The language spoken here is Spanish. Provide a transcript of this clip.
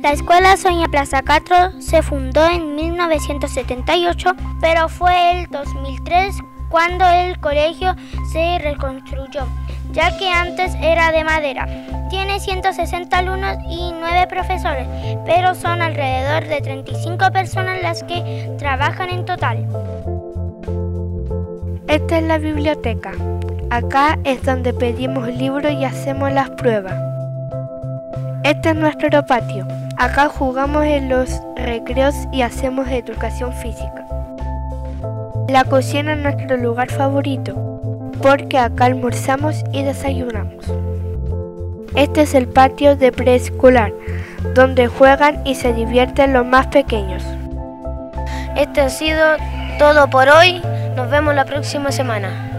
La escuela Soña Plaza 4 se fundó en 1978, pero fue el 2003 cuando el colegio se reconstruyó, ya que antes era de madera. Tiene 160 alumnos y 9 profesores, pero son alrededor de 35 personas las que trabajan en total. Esta es la biblioteca. Acá es donde pedimos libros y hacemos las pruebas. Este es nuestro patio. Acá jugamos en los recreos y hacemos educación física. La cocina es nuestro lugar favorito, porque acá almorzamos y desayunamos. Este es el patio de preescolar, donde juegan y se divierten los más pequeños. Este ha sido todo por hoy. Nos vemos la próxima semana.